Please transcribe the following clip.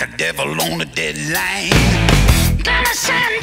like a devil on a deadline. Gonna send.